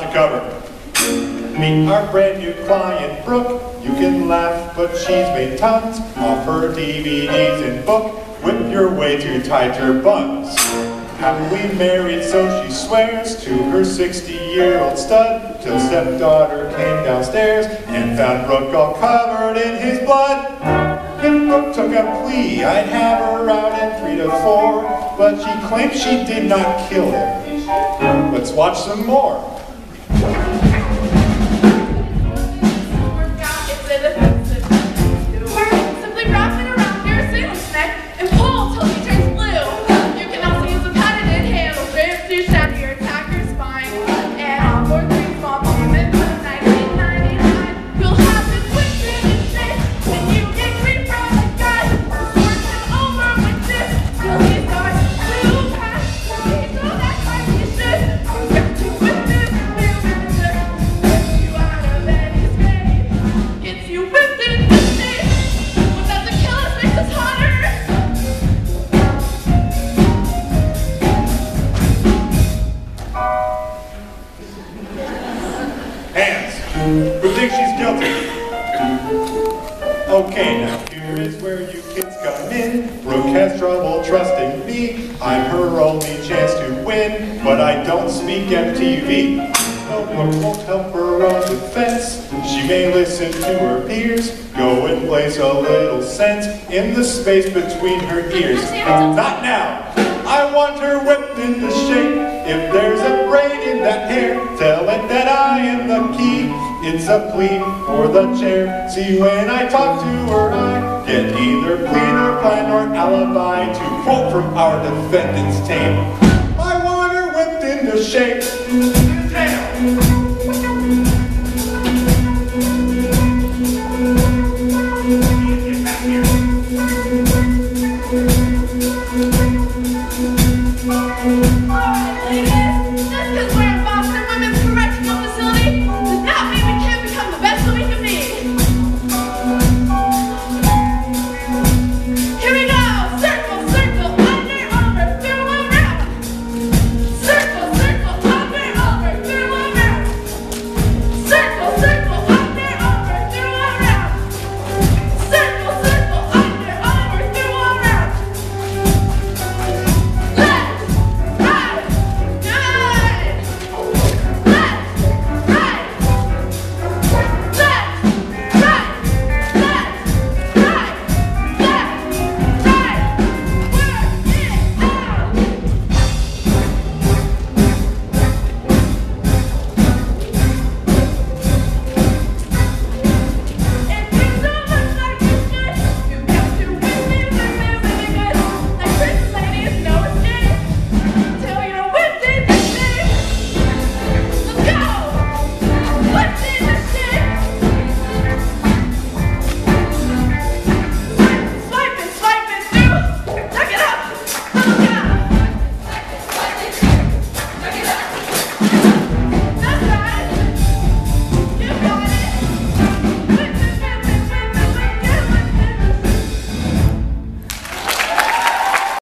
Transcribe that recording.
to cover. Meet our brand new client, Brooke. You can laugh, but she's made tons of her DVDs and book. Whip your way to tighter buns. Happily married, so she swears to her 60-year-old stud, till stepdaughter came downstairs and found Brooke all covered in his blood. If Brooke took a plea, I'd have her out at three to four, but she claims she did not kill him. Let's watch some more. Thinks she's guilty? Okay, now here is where you kids come in. Brooke has trouble trusting me. I'm her only chance to win, but I don't speak MTV. No, Brooke won't help her own defense. She may listen to her peers. Go and place a little sense in the space between her ears. Not now. I want her whipped into shape. If there's a braid in that hair, tell it that I am the key. It's a plea for the chair. See, when I talk to her, I get either plea or plan or alibi to quote from our defendant's tape. I want her whipped into shape. Jail.